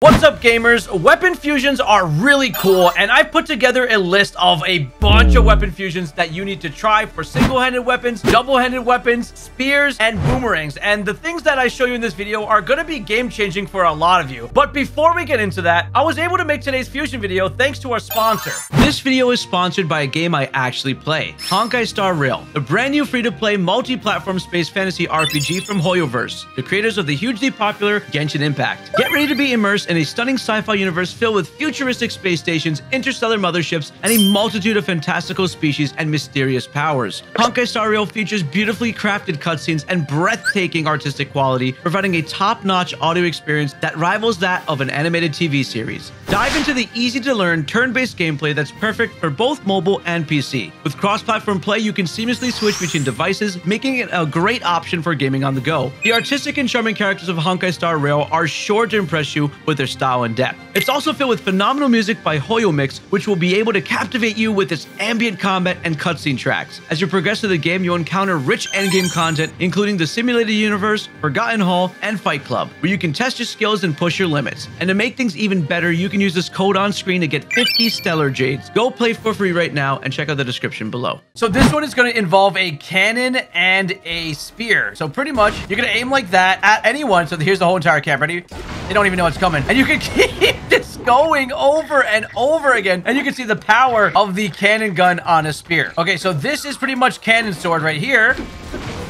What's up gamers? Weapon fusions are really cool and I've put together a list of a bunch of weapon fusions that you need to try for single-handed weapons, double-handed weapons, spears, and boomerangs. And the things that I show you in this video are going to be game-changing for a lot of you. But before we get into that, I was able to make today's fusion video thanks to our sponsor. This video is sponsored by a game I actually play, Honkai Star Rail, a brand new free-to-play multi-platform space fantasy RPG from Hoyoverse, the creators of the hugely popular Genshin Impact. Get ready to be immersed in a stunning sci-fi universe filled with futuristic space stations, interstellar motherships, and a multitude of fantastical species and mysterious powers. Honkai Star Rail features beautifully crafted cutscenes and breathtaking artistic quality, providing a top-notch audio experience that rivals that of an animated TV series. Dive into the easy-to-learn turn-based gameplay that's perfect for both mobile and PC. With cross-platform play, you can seamlessly switch between devices, making it a great option for gaming on the go. The artistic and charming characters of Honkai Star Rail are sure to impress you with their style and depth. It's also filled with phenomenal music by Hoyomix, which will be able to captivate you with its ambient combat and cutscene tracks. As you progress through the game, you'll encounter rich endgame content, including the simulated universe, Forgotten Hall, and Fight Club, where you can test your skills and push your limits. And to make things even better, you can use this code on screen to get 50 Stellar Jades. Go play for free right now and check out the description below. So this one is going to involve a cannon and a spear. So pretty much, you're going to aim like that at anyone. So here's the whole entire camp. Ready? They don't even know what's coming. And you can keep this going over and over again. And you can see the power of the cannon gun on a spear. Okay, so this is pretty much cannon sword right here.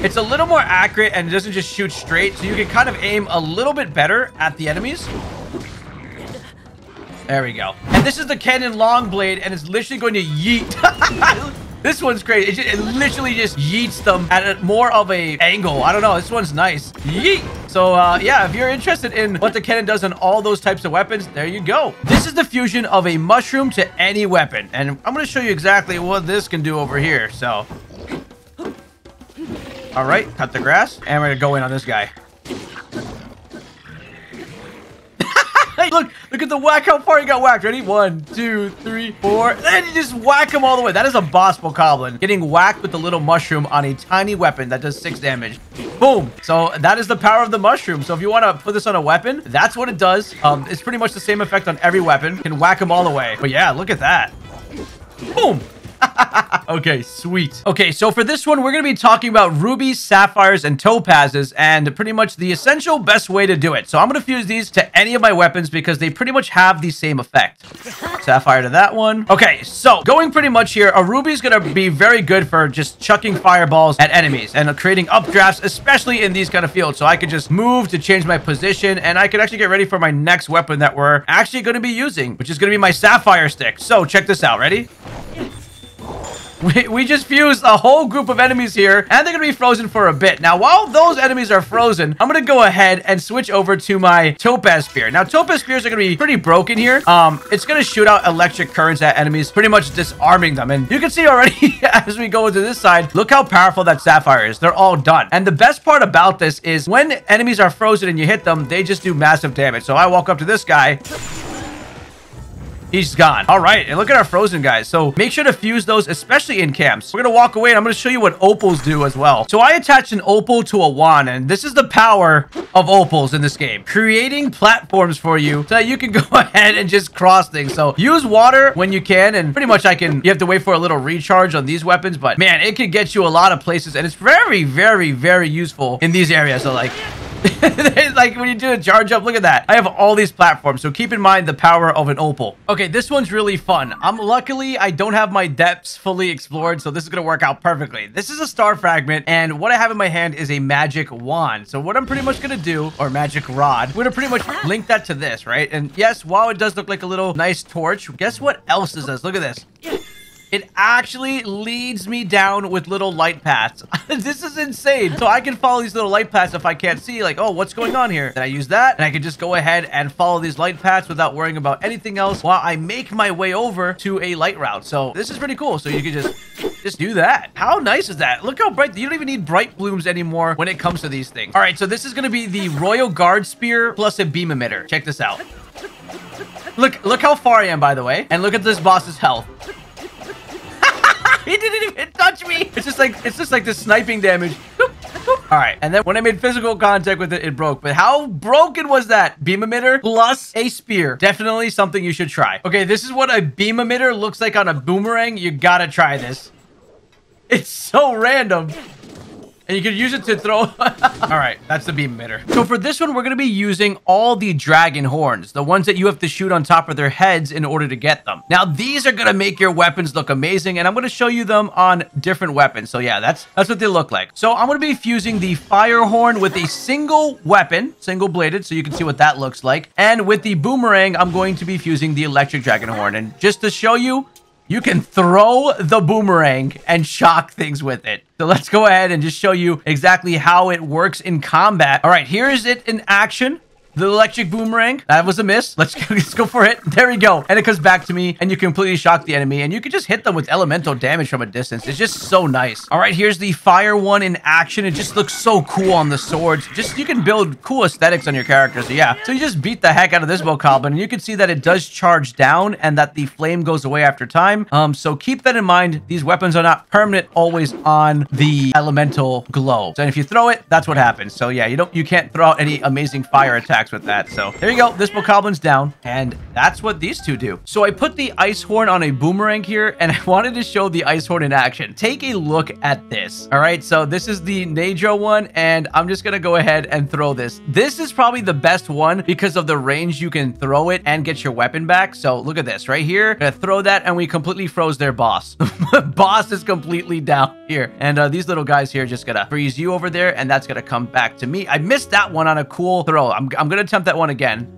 It's a little more accurate and it doesn't just shoot straight. So you can kind of aim a little bit better at the enemies. There we go. And this is the cannon long blade and it's literally going to yeet. This one's great. It, just, it, literally just yeets them at a, more of a angle. I don't know. This one's nice. Yeet. So, uh, yeah, if you're interested in what the cannon does on all those types of weapons, there you go. This is the fusion of a mushroom to any weapon. And I'm going to show you exactly what this can do over here. So, all right, cut the grass. And we're going to go in on this guy. look, look at the whack. How far he got whacked. Ready? One, two, three, four. And you just whack him all the way. That is a boss bokoblin. Getting whacked with the little mushroom on a tiny weapon that does six damage. Boom. So that is the power of the mushroom. So if you want to put this on a weapon, that's what it does. Um, it's pretty much the same effect on every weapon. You can whack them all the way. But yeah, look at that. Boom. okay, sweet. Okay, so for this one, we're going to be talking about rubies, sapphires, and topazes, and pretty much the essential best way to do it. So I'm going to fuse these to any of my weapons because they pretty much have the same effect. Sapphire to that one. Okay, so going pretty much here, a ruby is going to be very good for just chucking fireballs at enemies and creating updrafts, especially in these kind of fields. So I could just move to change my position, and I could actually get ready for my next weapon that we're actually going to be using, which is going to be my sapphire stick. So check this out. Ready? We, we just fused a whole group of enemies here, and they're going to be frozen for a bit. Now, while those enemies are frozen, I'm going to go ahead and switch over to my Topaz Spear. Now, Topaz Spears are going to be pretty broken here. Um, It's going to shoot out electric currents at enemies, pretty much disarming them. And you can see already as we go into this side, look how powerful that Sapphire is. They're all done. And the best part about this is when enemies are frozen and you hit them, they just do massive damage. So I walk up to this guy. He's gone. All right, and look at our frozen guys. So make sure to fuse those, especially in camps. We're going to walk away, and I'm going to show you what opals do as well. So I attached an opal to a wand, and this is the power of opals in this game. Creating platforms for you so that you can go ahead and just cross things. So use water when you can, and pretty much I can... You have to wait for a little recharge on these weapons, but man, it can get you a lot of places, and it's very, very, very useful in these areas. So like... like when you do a jar jump, look at that. I have all these platforms, so keep in mind the power of an opal. Okay, this one's really fun. I'm luckily I don't have my depths fully explored, so this is gonna work out perfectly. This is a star fragment, and what I have in my hand is a magic wand. So what I'm pretty much gonna do, or magic rod, we're gonna pretty much link that to this, right? And yes, while it does look like a little nice torch, guess what else is this? Look at this. It actually leads me down with little light paths. this is insane. So I can follow these little light paths if I can't see, like, oh, what's going on here? Then I use that, and I can just go ahead and follow these light paths without worrying about anything else while I make my way over to a Lightroot. So this is pretty cool. So you can just, just do that. How nice is that? Look how bright. You don't even need bright blooms anymore when it comes to these things. All right, so this is going to be the Royal Guard Spear plus a beam emitter. Check this out. Look, look how far I am, by the way. And look at this boss's health. He didn't even touch me. It's just like it's just like the sniping damage. All right. And then when I made physical contact with it, it broke. But how broken was that? Beam emitter plus a spear. Definitely something you should try. Okay, this is what a beam emitter looks like on a boomerang. You gotta try this. It's so random. And you can use it to throw... all right, that's the beam emitter. So for this one, we're going to be using all the dragon horns, the ones that you have to shoot on top of their heads in order to get them. Now, these are going to make your weapons look amazing, and I'm going to show you them on different weapons. So yeah, that's that's what they look like. So I'm going to be fusing the fire horn with a single weapon, single bladed, so you can see what that looks like. And with the boomerang, I'm going to be fusing the electric dragon horn. And just to show you, you can throw the boomerang and shock things with it. So let's go ahead and just show you exactly how it works in combat. All right, here is it in action. The electric boomerang. That was a miss. Let's go, let's go for it. There we go. And it comes back to me and you completely shock the enemy and you can just hit them with elemental damage from a distance. It's just so nice. All right, here's the fire one in action. It just looks so cool on the swords. Just you can build cool aesthetics on your characters. Yeah, so you just beat the heck out of this bokoblin and you can see that it does charge down and that the flame goes away after time. Um, so keep that in mind. These weapons are not permanent, always on the elemental glow. So if you throw it, that's what happens. So yeah, you don't, you can't throw out any amazing fire attacks with that. So there you go. This bokoblin's down. And that's what these two do. So I put the ice horn on a boomerang here and I wanted to show the ice horn in action. Take a look at this. All right. So this is the Naydra one and I'm just going to go ahead and throw this. This is probably the best one because of the range you can throw it and get your weapon back. So look at this right here. Gonna throw that and we completely froze their boss. boss is completely down here. And uh, these little guys here just gonna freeze you over there and that's gonna come back to me. I missed that one on a cool throw. I'm, I'm gonna attempt that one again.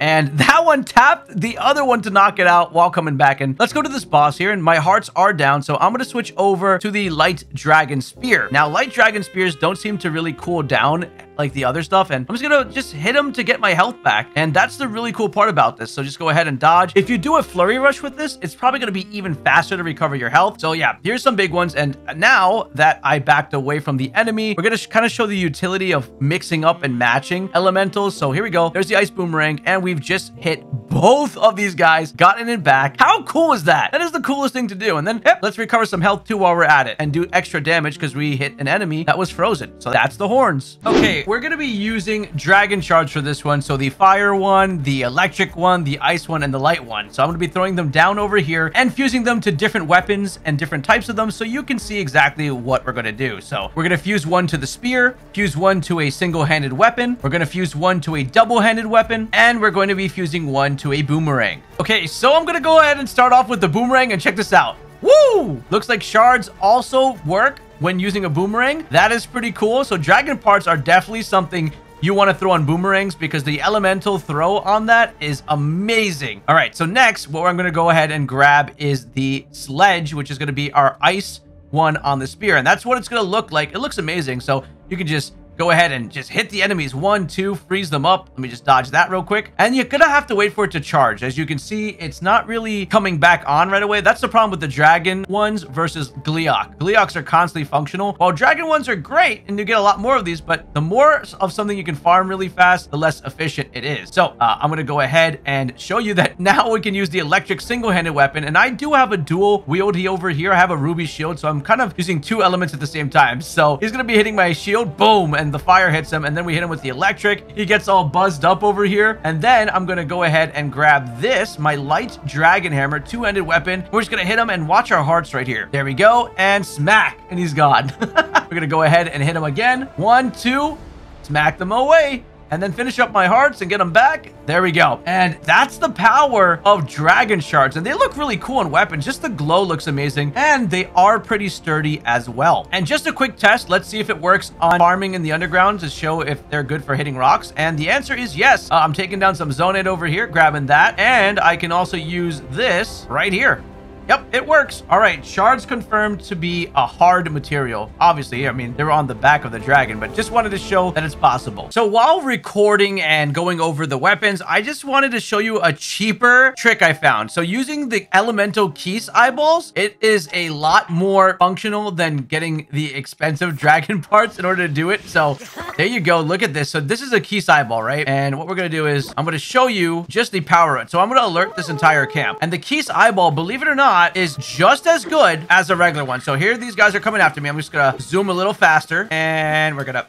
And that one tapped the other one to knock it out while coming back. And let's go to this boss here. And my hearts are down. So I'm going to switch over to the Light Dragon Spear. Now, Light Dragon Spears don't seem to really cool down like the other stuff. And I'm just going to just hit him to get my health back. And that's the really cool part about this. So just go ahead and dodge. If you do a flurry rush with this, it's probably going to be even faster to recover your health. So yeah, here's some big ones. And now that I backed away from the enemy, we're going to kind of show the utility of mixing up and matching elementals. So here we go. There's the ice boomerang. And we've just hit both of these guys, gotten it back. How cool is that? That is the coolest thing to do. And then, yep, let's recover some health too while we're at it and do extra damage because we hit an enemy that was frozen. So that's the horns. Okay, we're going to be using dragon shards for this one. So the fire one, the electric one, the ice one, and the light one. So I'm going to be throwing them down over here and fusing them to different weapons and different types of them so you can see exactly what we're going to do. So we're going to fuse one to the spear, fuse one to a single-handed weapon. We're going to fuse one to a double-handed weapon, and we're going to be fusing one to a boomerang. Okay, so I'm going to go ahead and start off with the boomerang and check this out. Woo! Looks like shards also work when using a boomerang. That is pretty cool. So dragon parts are definitely something you want to throw on boomerangs because the elemental throw on that is amazing. All right, so next, what I'm going to go ahead and grab is the sledge, which is going to be our ice one on the spear. And that's what it's going to look like. It looks amazing. So you can just go ahead and just hit the enemies. One, two, freeze them up. Let me just dodge that real quick. And you're gonna have to wait for it to charge. As you can see, it's not really coming back on right away. That's the problem with the dragon ones versus Gleeok. Gleeoks are constantly functional, while dragon ones are great, and you get a lot more of these, but the more of something you can farm really fast, the less efficient it is. So uh, I'm gonna go ahead and show you that now we can use the electric single-handed weapon, and I do have a dual wield over here. I have a ruby shield, so I'm kind of using two elements at the same time. So he's gonna be hitting my shield, boom, and the fire hits him, and then we hit him with the electric. He gets all buzzed up over here, and then I'm gonna go ahead and grab this, my light dragon hammer, two-handed weapon. We're just gonna hit him and watch our hearts right here. There we go, and smack, and he's gone. We're gonna go ahead and hit him again. One, two, smack them away and then finish up my hearts and get them back. There we go. And that's the power of dragon shards. And they look really cool in weapons. Just the glow looks amazing. And they are pretty sturdy as well. And just a quick test. Let's see if it works on farming in the underground to show if they're good for hitting rocks. And the answer is yes. Uh, I'm taking down some Zonaite over here, grabbing that. And I can also use this right here. Yep, it works. All right, shards confirmed to be a hard material. Obviously, I mean, they were on the back of the dragon, but just wanted to show that it's possible. So while recording and going over the weapons, I just wanted to show you a cheaper trick I found. So using the elemental Keese eyeballs, it is a lot more functional than getting the expensive dragon parts in order to do it. So there you go. Look at this. So this is a Keese eyeball, right? And what we're going to do is I'm going to show you just the power. So I'm going to alert this entire camp. And the Keese eyeball, believe it or not, is just as good as a regular one. So here these guys are coming after me. I'm just gonna zoom a little faster and we're gonna...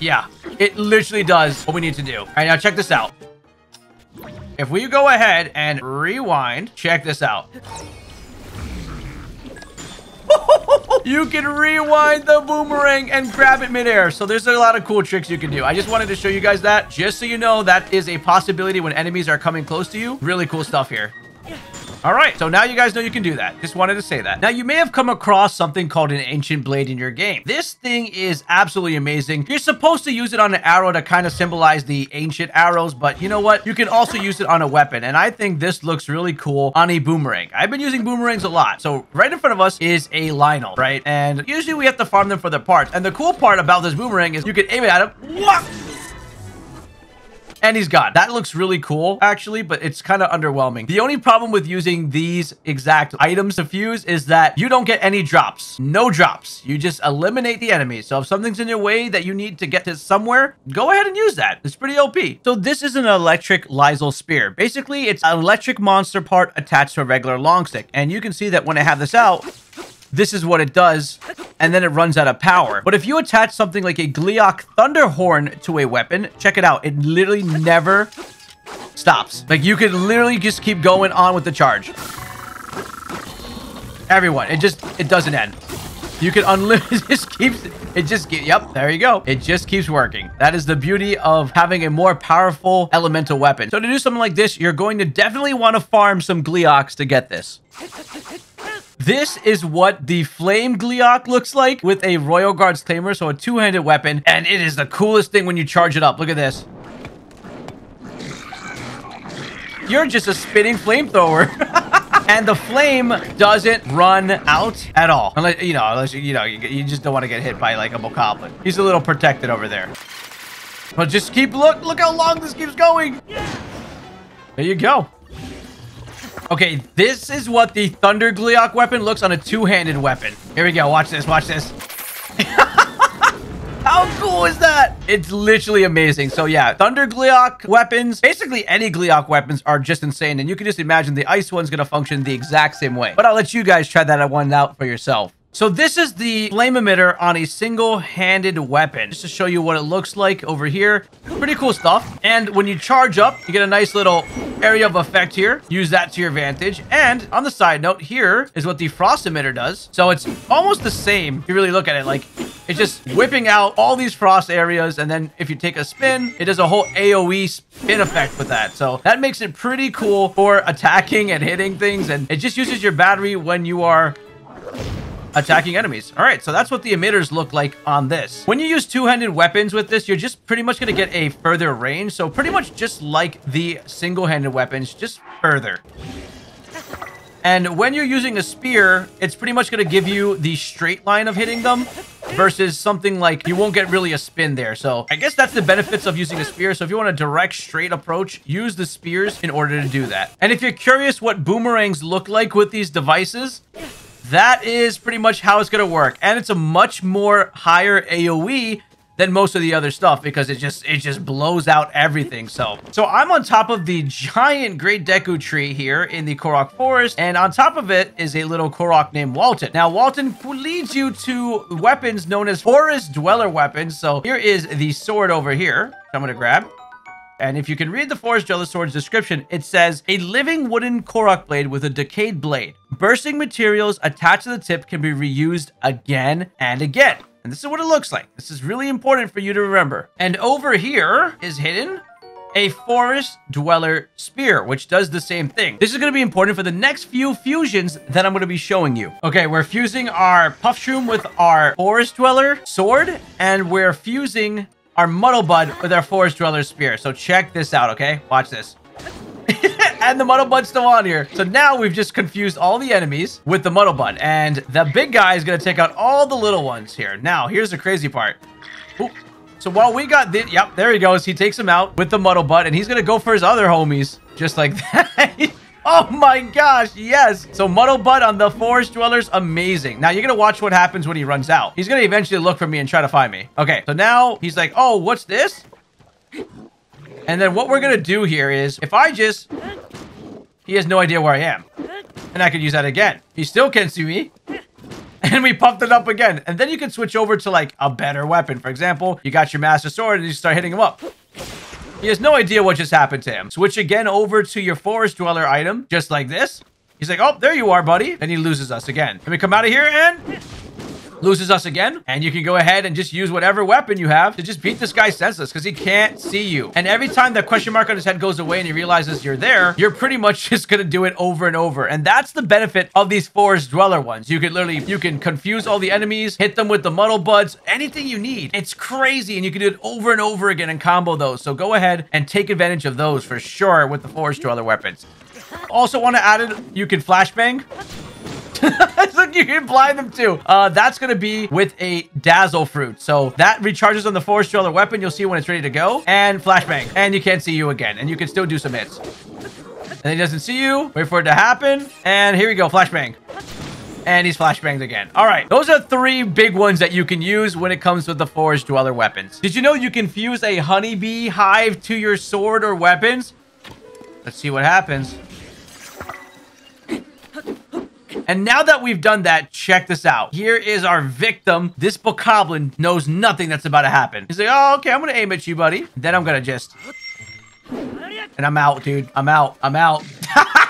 Yeah, it literally does what we need to do. All right, now check this out. If we go ahead and rewind, check this out. you can rewind the boomerang and grab it midair. So there's a lot of cool tricks you can do. I just wanted to show you guys that just so you know that is a possibility when enemies are coming close to you. Really cool stuff here. All right, so now you guys know you can do that. Just wanted to say that. Now, you may have come across something called an Ancient Blade in your game. This thing is absolutely amazing. You're supposed to use it on an arrow to kind of symbolize the ancient arrows, but you know what? You can also use it on a weapon, and I think this looks really cool on a boomerang. I've been using boomerangs a lot. So right in front of us is a Lynel, right? And usually we have to farm them for their parts. And the cool part about this boomerang is you can aim it at him. What? And he's gone. That looks really cool, actually, but it's kind of underwhelming. The only problem with using these exact items to fuse is that you don't get any drops. No drops. You just eliminate the enemy. So if something's in your way that you need to get to somewhere, go ahead and use that. It's pretty OP. So this is an electric Lysol spear. Basically, it's an electric monster part attached to a regular long stick. And you can see that when I have this out, this is what it does, and then it runs out of power. But if you attach something like a Gleeok Thunderhorn to a weapon, check it out. It literally never stops. Like, you could literally just keep going on with the charge. Everyone, it just, it doesn't end. You can unlimit, it just keeps, it just, yep, there you go. It just keeps working. That is the beauty of having a more powerful elemental weapon. So to do something like this, you're going to definitely want to farm some Gleeoks to get this. This is what the Flame Gleeok looks like with a Royal Guards Claymore, so a two-handed weapon, and it is the coolest thing when you charge it up. Look at this. You're just a spinning flamethrower. and the flame doesn't run out at all. Unless, you know, unless, you know, you, you just don't want to get hit by, like, a Bokoblin. He's a little protected over there. But just keep, look, look how long this keeps going. There you go. Okay, this is what the Thunder Gleeok weapon looks on a two-handed weapon. Here we go. Watch this. Watch this. How cool is that? It's literally amazing. So yeah, Thunder Gleeok weapons, basically any Gleeok weapons are just insane. And you can just imagine the ice one's going to function the exact same way. But I'll let you guys try that one out for yourself. So this is the flame emitter on a single-handed weapon. Just to show you what it looks like over here. Pretty cool stuff. And when you charge up, you get a nice little area of effect here. Use that to your advantage. And on the side note, here is what the frost emitter does. So it's almost the same if you really look at it. Like, it's just whipping out all these frost areas. And then if you take a spin, it does a whole AoE spin effect with that. So that makes it pretty cool for attacking and hitting things. And it just uses your battery when you are attacking enemies. All right, so that's what the emitters look like on this. When you use two-handed weapons with this, you're just pretty much going to get a further range. So pretty much just like the single-handed weapons, just further. And when you're using a spear, it's pretty much going to give you the straight line of hitting them versus something like you won't get really a spin there. So I guess that's the benefits of using a spear. So if you want a direct straight approach, use the spears in order to do that. And if you're curious what boomerangs look like with these devices, that is pretty much how it's going to work. And it's a much more higher AoE than most of the other stuff because it just it just blows out everything. So so I'm on top of the giant Great Deku tree here in the Korok Forest, and on top of it is a little Korok named Walton. Now Walton leads you to weapons known as Forest Dweller weapons. So here is the sword over here. I'm gonna grab. And if you can read the Forest Dweller's Sword's description, it says, a living wooden Korok blade with a decayed blade. Bursting materials attached to the tip can be reused again and again. And this is what it looks like. This is really important for you to remember. And over here is hidden a forest dweller spear, which does the same thing. This is going to be important for the next few fusions that I'm going to be showing you. Okay, we're fusing our puff shroom with our forest dweller sword, and we're fusing our muddle Muddlebud with our Forest Dweller Spear. So check this out, okay? Watch this. and the muddle Muddlebud's still on here. So now we've just confused all the enemies with the muddle Muddlebud. And the big guy is going to take out all the little ones here. Now, here's the crazy part. Ooh. So while we got the... Yep, there he goes. He takes him out with the muddle Muddlebud. And he's going to go for his other homies. Just like that. Oh my gosh, yes. So Muddlebud on the Forest Dwellers, amazing. Now you're to watch what happens when he runs out. He's to eventually look for me and try to find me. Okay, so now he's like, oh, what's this? And then what we're to do here is, if I just... He has no idea where I am. And I could use that again. He still can't see me. And we pumped it up again. And then you can switch over to like a better weapon. For example, you got your master sword and you start hitting him up. He has no idea what just happened to him. Switch again over to your forest dweller item, just like this. He's like, oh, there you are, buddy. And he loses us again. Let me come out of here and loses us again. And you can go ahead and just use whatever weapon you have to just beat this guy senseless because he can't see you. And every time that question mark on his head goes away and he realizes you're there, you're pretty much just going to do it over and over. And that's the benefit of these forest dweller ones. You can literally, you can confuse all the enemies, hit them with the muddle buds, anything you need. It's crazy. And you can do it over and over again and combo those. So go ahead and take advantage of those for sure with the forest dweller weapons. Also want to add it, you can flashbang. like you can blind them too. Uh, that's going to be with a Dazzle Fruit. So that recharges on the Forest Dweller weapon. You'll see when it's ready to go. And Flashbang. And you can't see you again. And you can still do some hits. And he doesn't see you. Wait for it to happen. And here we go. Flashbang. And he's flashbanged again. All right. Those are three big ones that you can use when it comes with the Forest Dweller weapons. Did you know you can fuse a honeybee hive to your sword or weapons? Let's see what happens. And now that we've done that, check this out. Here is our victim. This bokoblin knows nothing that's about to happen. He's like, oh, okay, I'm going to aim at you, buddy. Then I'm going to just... And I'm out, dude. I'm out. I'm out.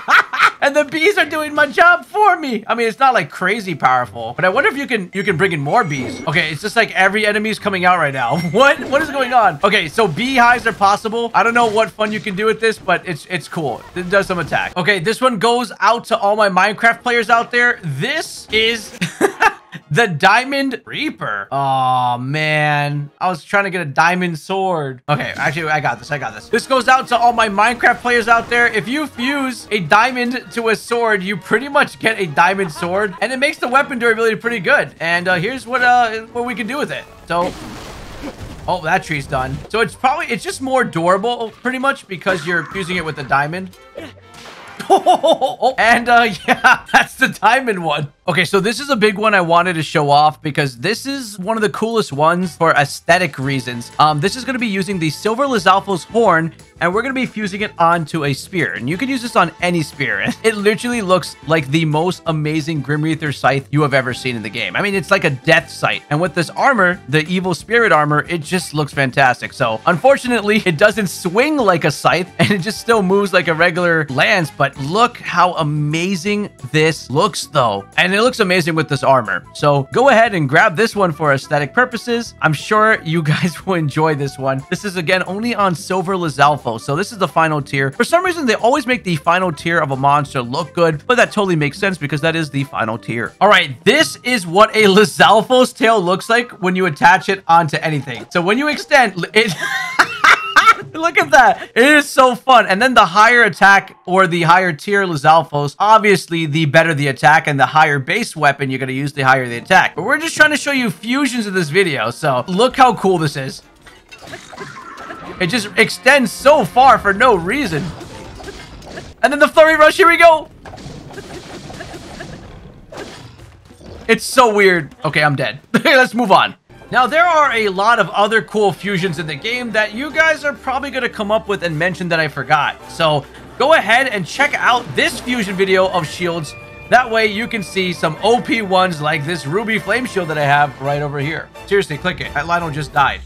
and the bees are doing my job for me. I mean, it's not like crazy powerful, but I wonder if you can you can bring in more bees. Okay, it's just like every enemy is coming out right now. what what is going on? Okay, so beehives are possible. I don't know what fun you can do with this, but it's it's cool. It does some attack. Okay, this one goes out to all my Minecraft players out there. This is The Diamond Reaper. Oh, man. I was trying to get a diamond sword. Okay, actually, I got this. I got this. This goes out to all my Minecraft players out there. If you fuse a diamond to a sword, you pretty much get a diamond sword. And it makes the weapon durability pretty good. And uh, here's what, uh, what we can do with it. So... Oh, that tree's done. So it's probably, it's just more durable pretty much because you're fusing it with a diamond. and uh, yeah, that's the diamond one. Okay, so this is a big one I wanted to show off because this is one of the coolest ones for aesthetic reasons. Um, this is going to be using the Silver Lizalfo's horn and we're going to be fusing it onto a spear. And you can use this on any spear. It literally looks like the most amazing Grim Reaper scythe you have ever seen in the game. I mean, it's like a death sight. And with this armor, the evil spirit armor, it just looks fantastic. So unfortunately, it doesn't swing like a scythe and it just still moves like a regular lance. But look how amazing this looks though. And and it looks amazing with this armor. So go ahead and grab this one for aesthetic purposes. I'm sure you guys will enjoy this one. This is again only on Silver Lizalfo. So this is the final tier. For some reason, they always make the final tier of a monster look good, but that totally makes sense because that is the final tier. All right, this is what a Lizalfo's tail looks like when you attach it onto anything. So when you extend it... Look at that. It is so fun. And then the higher attack or the higher tier Lizalfos, obviously the better the attack and the higher base weapon you're going to use, the higher the attack. But we're just trying to show you fusions of this video. So look how cool this is. It just extends so far for no reason. And then the flurry rush, here we go. It's so weird. Okay, I'm dead. Let's move on. Now, there are a lot of other cool fusions in the game that you guys are probably going to come up with and mention that I forgot. So go ahead and check out this fusion video of shields. That way you can see some OP ones like this Ruby Flame Shield that I have right over here. Seriously, click it. That Lynel just died.